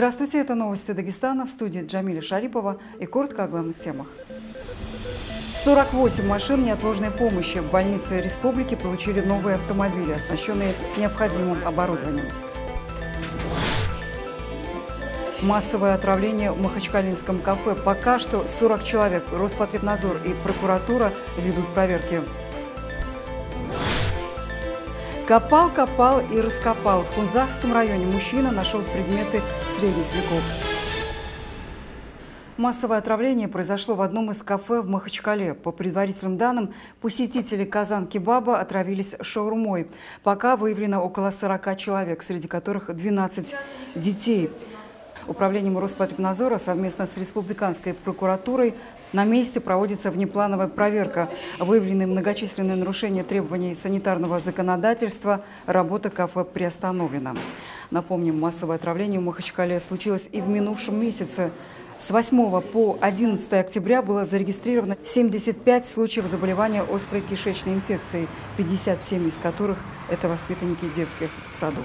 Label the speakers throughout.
Speaker 1: Здравствуйте, это новости Дагестана в студии Джамиля Шарипова и коротко о главных темах. 48 машин неотложной помощи в больнице республики получили новые автомобили, оснащенные необходимым оборудованием. Массовое отравление в Махачкалинском кафе. Пока что 40 человек. Роспотребнадзор и прокуратура ведут проверки. Копал, копал и раскопал. В Хунзахском районе мужчина нашел предметы средних веков. Массовое отравление произошло в одном из кафе в Махачкале. По предварительным данным, посетители Казан-Кебаба отравились шаурмой. Пока выявлено около 40 человек, среди которых 12 детей. Управлением Роспотребнадзора совместно с Республиканской прокуратурой на месте проводится внеплановая проверка. Выявлены многочисленные нарушения требований санитарного законодательства. Работа кафе приостановлена. Напомним, массовое отравление в Махачкале случилось и в минувшем месяце. С 8 по 11 октября было зарегистрировано 75 случаев заболевания острой кишечной инфекцией, 57 из которых – это воспитанники детских садов.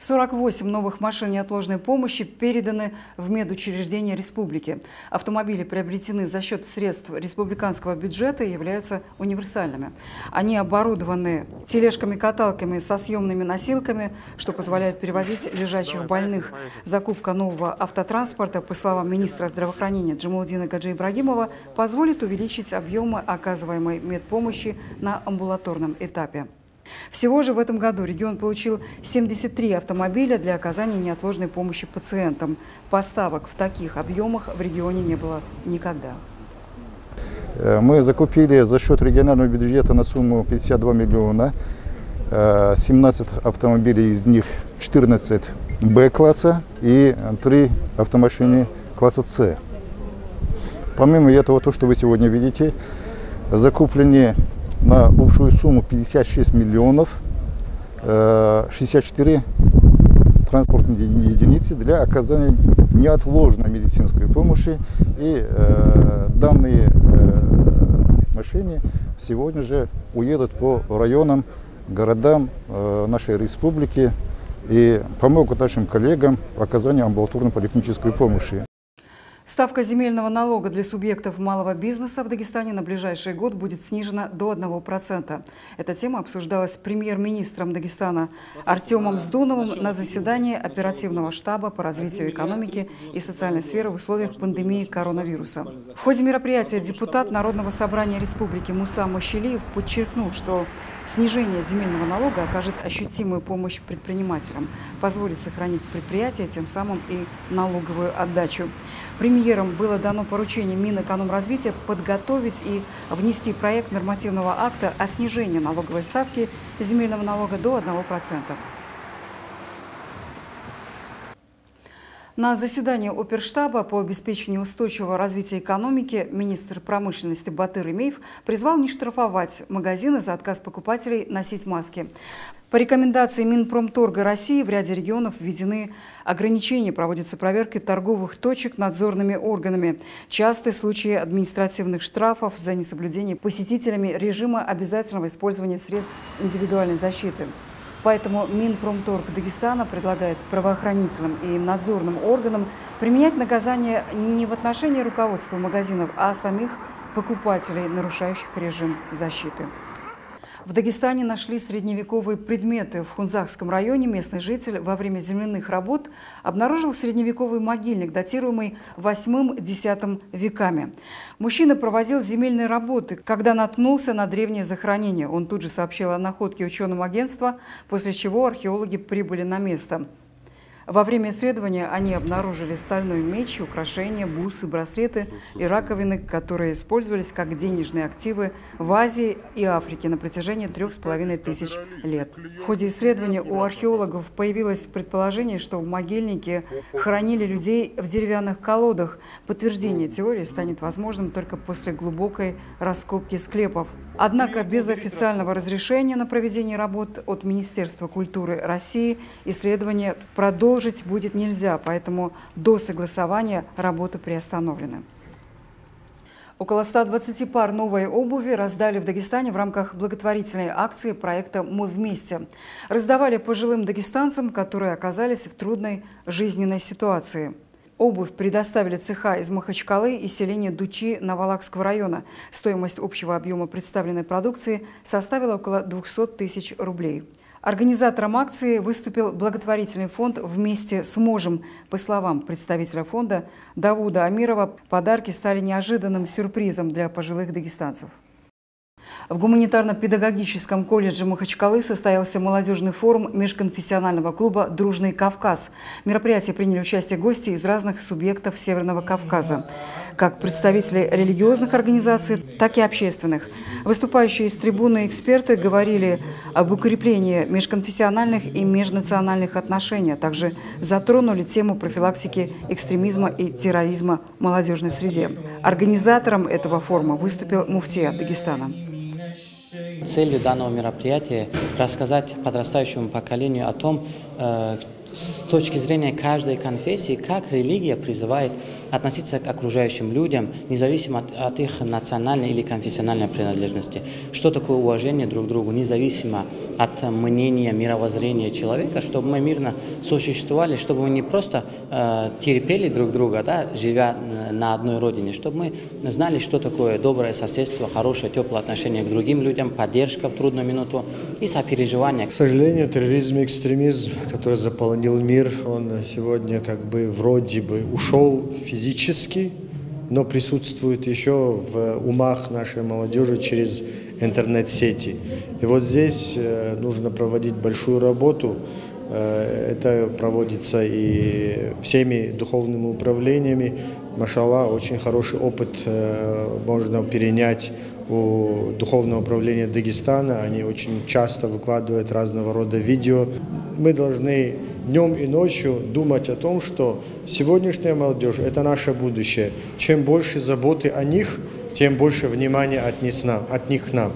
Speaker 1: 48 новых машин неотложной помощи переданы в медучреждения республики. Автомобили приобретены за счет средств республиканского бюджета и являются универсальными. Они оборудованы тележками-каталками со съемными носилками, что позволяет перевозить лежачих больных. Закупка нового автотранспорта, по словам министра здравоохранения Джамалдина Гаджи Ибрагимова, позволит увеличить объемы оказываемой медпомощи на амбулаторном этапе. Всего же в этом году регион получил 73 автомобиля для оказания неотложной помощи пациентам. Поставок в таких объемах в регионе не было никогда.
Speaker 2: Э, мы закупили за счет регионального бюджета на сумму 52 миллиона. 17 э, автомобилей, из них 14 Б-класса и 3 автомашины класса С. Помимо этого, то, что вы сегодня видите, закуплены на общую сумму 56 миллионов 64 э, транспортные единицы для оказания неотложной медицинской помощи. И э, данные э, машины сегодня же уедут по районам, городам э, нашей республики и помогут нашим коллегам в оказании амбулаторной поликлинической помощи.
Speaker 1: Ставка земельного налога для субъектов малого бизнеса в Дагестане на ближайший год будет снижена до 1%. Эта тема обсуждалась премьер-министром Дагестана Артемом Сдуновым на заседании оперативного штаба по развитию экономики и социальной сферы в условиях пандемии коронавируса. В ходе мероприятия депутат Народного собрания Республики Муса Мощелиев подчеркнул, что снижение земельного налога окажет ощутимую помощь предпринимателям, позволит сохранить предприятие, тем самым и налоговую отдачу. Премьерам было дано поручение Минэкономразвития подготовить и внести проект нормативного акта о снижении налоговой ставки земельного налога до 1%. На заседании оперштаба по обеспечению устойчивого развития экономики министр промышленности Батыр Имеев призвал не штрафовать магазины за отказ покупателей носить маски. По рекомендации Минпромторга России в ряде регионов введены ограничения, проводятся проверки торговых точек надзорными органами. Частые случаи административных штрафов за несоблюдение посетителями режима обязательного использования средств индивидуальной защиты. Поэтому Минпромторг Дагестана предлагает правоохранительным и надзорным органам применять наказание не в отношении руководства магазинов, а самих покупателей, нарушающих режим защиты. В Дагестане нашли средневековые предметы. В Хунзахском районе местный житель во время земляных работ обнаружил средневековый могильник, датируемый 8-10 веками. Мужчина проводил земельные работы, когда наткнулся на древнее захоронение. Он тут же сообщил о находке ученым агентства, после чего археологи прибыли на место. Во время исследования они обнаружили стальной меч, украшения, бусы, браслеты и раковины, которые использовались как денежные активы в Азии и Африке на протяжении трех с половиной тысяч лет. В ходе исследования у археологов появилось предположение, что в могильнике хоронили людей в деревянных колодах. Подтверждение теории станет возможным только после глубокой раскопки склепов. Однако без официального разрешения на проведение работ от Министерства культуры России исследование продолжить будет нельзя, поэтому до согласования работы приостановлены. Около 120 пар новой обуви раздали в Дагестане в рамках благотворительной акции проекта «Мы вместе». Раздавали пожилым дагестанцам, которые оказались в трудной жизненной ситуации. Обувь предоставили цеха из Махачкалы и селения Дучи Навалакского района. Стоимость общего объема представленной продукции составила около 200 тысяч рублей. Организатором акции выступил благотворительный фонд «Вместе сможем». По словам представителя фонда Давуда Амирова, подарки стали неожиданным сюрпризом для пожилых дагестанцев. В гуманитарно-педагогическом колледже Махачкалы состоялся молодежный форум межконфессионального клуба «Дружный Кавказ». В мероприятии приняли участие гости из разных субъектов Северного Кавказа, как представители религиозных организаций, так и общественных. Выступающие из трибуны эксперты говорили об укреплении межконфессиональных и межнациональных отношений, а также затронули тему профилактики экстремизма и терроризма в молодежной среде. Организатором этого форума выступил муфтия Дагестана.
Speaker 3: Целью данного мероприятия рассказать подрастающему поколению о том, э, с точки зрения каждой конфессии, как религия призывает относиться к окружающим людям, независимо от, от их национальной или конфессиональной принадлежности. Что такое уважение друг к другу, независимо от мнения, мировоззрения человека, чтобы мы мирно сосуществовали, чтобы мы не просто э, терпели друг друга, да, живя на одной родине, чтобы мы знали, что такое доброе соседство, хорошее, теплое отношение к другим людям, поддержка в трудную минуту и сопереживание.
Speaker 4: К сожалению, терроризм и экстремизм, который заполонил мир, он сегодня как бы вроде бы ушел физически но присутствует еще в умах нашей молодежи через интернет-сети. И вот здесь э, нужно проводить большую работу. Э, это проводится и всеми духовными управлениями. Машалла, очень хороший опыт э, можно перенять у Духовного управления Дагестана. Они очень часто выкладывают разного рода видео. Мы должны днем и ночью думать о том, что сегодняшняя молодежь – это наше будущее. Чем больше заботы о них, тем больше внимания от них, к нам.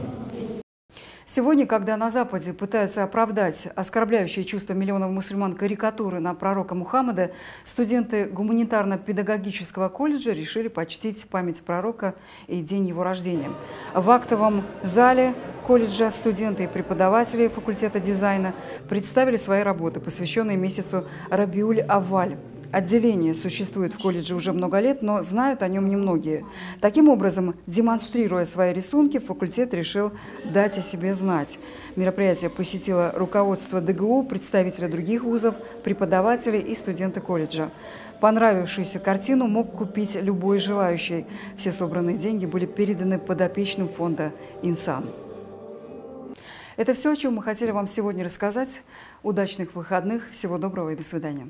Speaker 1: Сегодня, когда на Западе пытаются оправдать оскорбляющие чувства миллионов мусульман карикатуры на пророка Мухаммада, студенты гуманитарно-педагогического колледжа решили почтить память пророка и день его рождения. В актовом зале колледжа студенты и преподаватели факультета дизайна представили свои работы, посвященные месяцу Рабиуль-Аваль. Отделение существует в колледже уже много лет, но знают о нем немногие. Таким образом, демонстрируя свои рисунки, факультет решил дать о себе знать. Мероприятие посетило руководство ДГУ, представители других вузов, преподаватели и студенты колледжа. Понравившуюся картину мог купить любой желающий. Все собранные деньги были переданы подопечным фонда «Инсан». Это все, о чем мы хотели вам сегодня рассказать. Удачных выходных, всего доброго и до свидания.